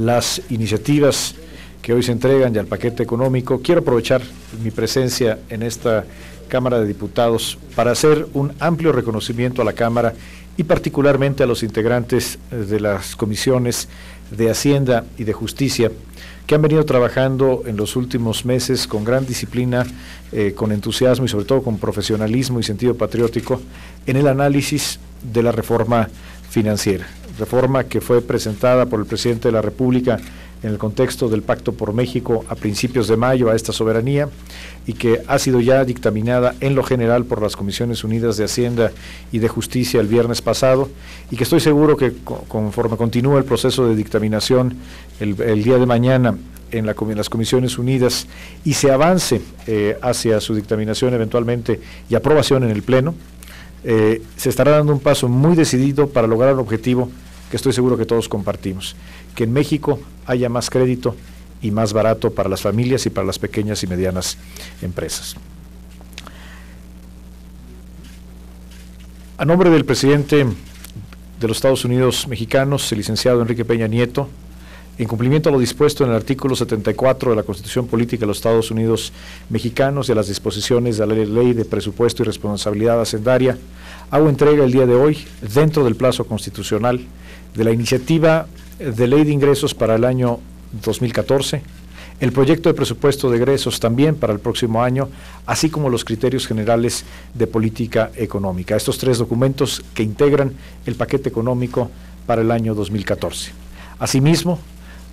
las iniciativas que hoy se entregan y al paquete económico, quiero aprovechar mi presencia en esta Cámara de Diputados para hacer un amplio reconocimiento a la Cámara y particularmente a los integrantes de las comisiones de Hacienda y de Justicia que han venido trabajando en los últimos meses con gran disciplina, eh, con entusiasmo y sobre todo con profesionalismo y sentido patriótico en el análisis de la reforma financiera reforma que fue presentada por el presidente de la República en el contexto del Pacto por México a principios de mayo a esta soberanía y que ha sido ya dictaminada en lo general por las Comisiones Unidas de Hacienda y de Justicia el viernes pasado y que estoy seguro que conforme continúe el proceso de dictaminación el, día de mañana en, la, las Comisiones Unidas y se avance eh, hacia su dictaminación eventualmente y aprobación en el Pleno, eh, se estará dando un paso muy decidido para lograr un objetivo que estoy seguro que todos compartimos, que en México haya más crédito y más barato para las familias y para las pequeñas y medianas empresas. A nombre del presidente de los Estados Unidos mexicanos, el licenciado Enrique Peña Nieto, en cumplimiento a lo dispuesto en el artículo 74 de la Constitución Política de los Estados Unidos Mexicanos y a las disposiciones de la Ley de Presupuesto y Responsabilidad Hacendaria, hago entrega el día de hoy, dentro del plazo constitucional, de la iniciativa de Ley de Ingresos para el año 2014, el proyecto de presupuesto de egresos también para el próximo año, así como los criterios generales de política económica. Estos tres documentos que integran el paquete económico para el año 2014. Asimismo,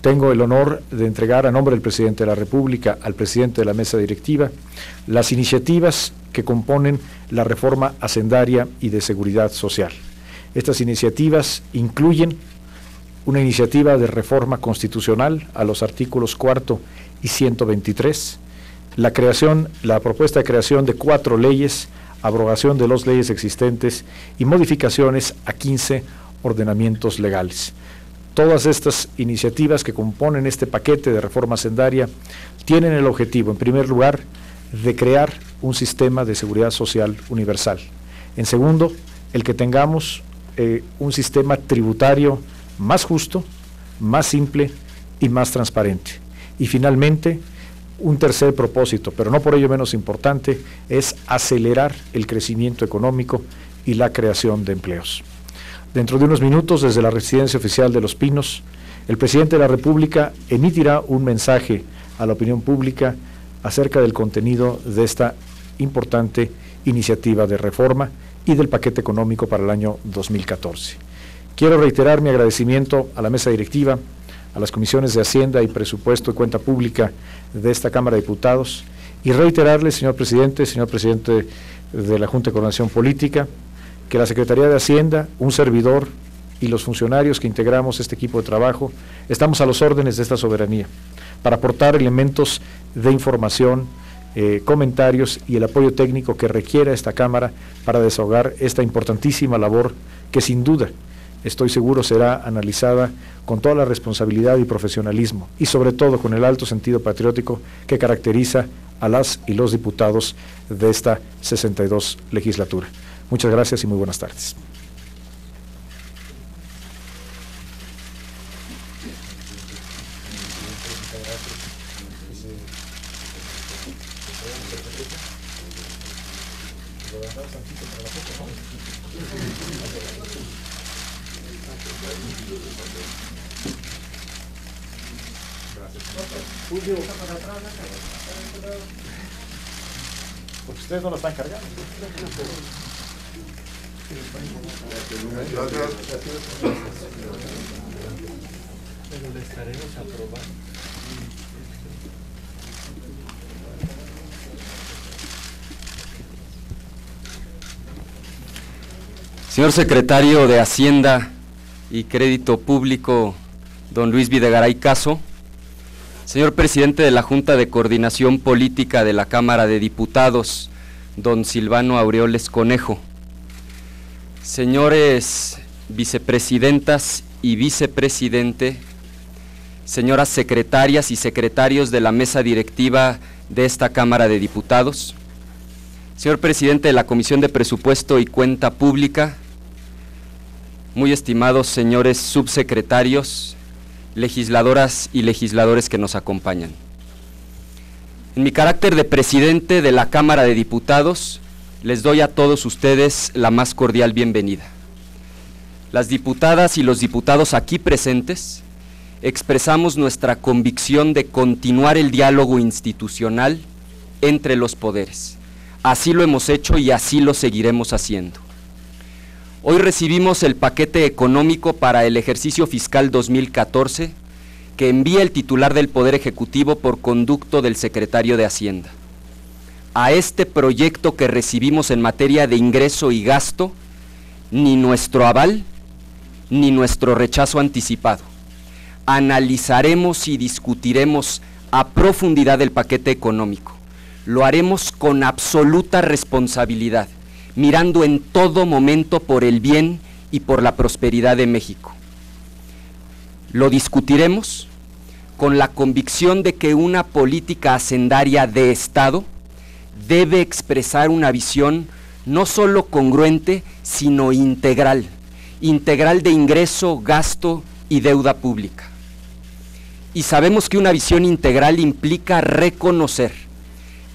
tengo el honor de entregar a nombre del presidente de la República al presidente de la mesa directiva las iniciativas que componen la reforma hacendaria y de seguridad social. Estas iniciativas incluyen una iniciativa de reforma constitucional a los artículos cuarto y 123, la creación, la propuesta de creación de cuatro leyes, abrogación de las leyes existentes y modificaciones a 15 ordenamientos legales. Todas estas iniciativas que componen este paquete de reforma sendaria tienen el objetivo, en primer lugar, de crear un sistema de seguridad social universal. En segundo, el que tengamos eh, un sistema tributario más justo, más simple y más transparente. Y finalmente, un tercer propósito, pero no por ello menos importante, es acelerar el crecimiento económico y la creación de empleos. Dentro de unos minutos, desde la residencia oficial de Los Pinos, el presidente de la República emitirá un mensaje a la opinión pública acerca del contenido de esta importante iniciativa de reforma y del paquete económico para el año 2014. Quiero reiterar mi agradecimiento a la mesa directiva, a las comisiones de Hacienda y Presupuesto y Cuenta Pública de esta Cámara de Diputados y reiterarle, señor presidente, señor presidente de la Junta de Coordinación Política, que la Secretaría de Hacienda, un servidor y los funcionarios que integramos este equipo de trabajo estamos a los órdenes de esta soberanía para aportar elementos de información, eh, comentarios y el apoyo técnico que requiera esta Cámara para desahogar esta importantísima labor que sin duda estoy seguro será analizada con toda la responsabilidad y profesionalismo y sobre todo con el alto sentido patriótico que caracteriza a las y los diputados de esta 62 legislatura. Muchas gracias y muy buenas tardes. Porque ustedes no lo están cargando. Señor secretario de Hacienda y Crédito Público, don Luis Videgaray Caso, señor presidente de la Junta de Coordinación Política de la Cámara de Diputados, don Silvano Aureoles Conejo, señores vicepresidentas y vicepresidente, señoras secretarias y secretarios de la mesa directiva de esta Cámara de Diputados, señor presidente de la Comisión de Presupuesto y Cuenta Pública, muy estimados señores subsecretarios, legisladoras y legisladores que nos acompañan. En mi carácter de presidente de la Cámara de Diputados, les doy a todos ustedes la más cordial bienvenida. Las diputadas y los diputados aquí presentes expresamos nuestra convicción de continuar el diálogo institucional entre los poderes. Así lo hemos hecho y así lo seguiremos haciendo. Hoy recibimos el paquete económico para el ejercicio fiscal 2014 que envía el titular del Poder Ejecutivo por conducto del secretario de Hacienda. A este proyecto que recibimos en materia de ingreso y gasto, ni nuestro aval ni nuestro rechazo anticipado. Analizaremos y discutiremos a profundidad el paquete económico. Lo haremos con absoluta responsabilidad mirando en todo momento por el bien y por la prosperidad de México. Lo discutiremos con la convicción de que una política hacendaria de Estado debe expresar una visión no solo congruente, sino integral, integral de ingreso, gasto y deuda pública. Y sabemos que una visión integral implica reconocer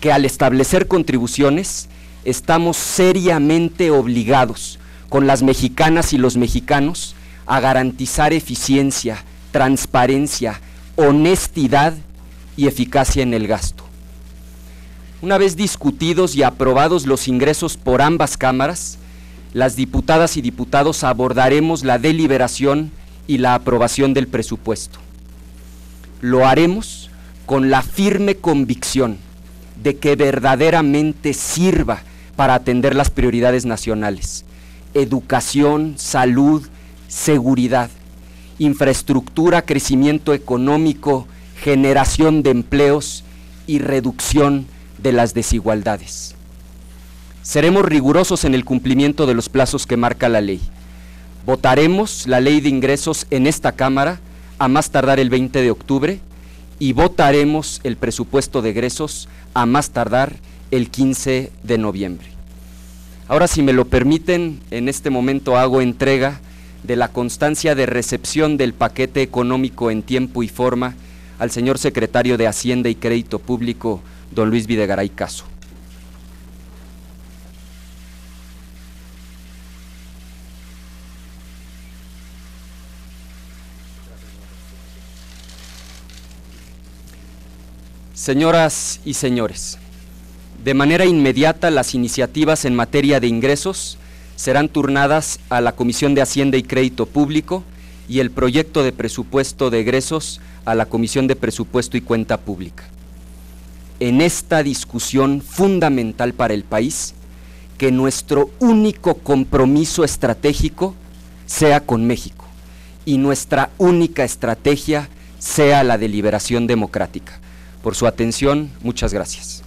que al establecer contribuciones estamos seriamente obligados con las mexicanas y los mexicanos a garantizar eficiencia, transparencia, honestidad y eficacia en el gasto. Una vez discutidos y aprobados los ingresos por ambas cámaras, las diputadas y diputados abordaremos la deliberación y la aprobación del presupuesto. Lo haremos con la firme convicción de que verdaderamente sirva para atender las prioridades nacionales. Educación, salud, seguridad, infraestructura, crecimiento económico, generación de empleos y reducción de las desigualdades. Seremos rigurosos en el cumplimiento de los plazos que marca la ley. Votaremos la ley de ingresos en esta Cámara a más tardar el 20 de octubre y votaremos el presupuesto de egresos a más tardar el 15 de noviembre. Ahora, si me lo permiten, en este momento hago entrega de la constancia de recepción del paquete económico en tiempo y forma al señor secretario de Hacienda y Crédito Público, don Luis Videgaray Caso. Señoras y señores, de manera inmediata, las iniciativas en materia de ingresos serán turnadas a la Comisión de Hacienda y Crédito Público y el proyecto de presupuesto de egresos a la Comisión de Presupuesto y Cuenta Pública. En esta discusión fundamental para el país, que nuestro único compromiso estratégico sea con México y nuestra única estrategia sea la deliberación democrática. Por su atención, muchas gracias.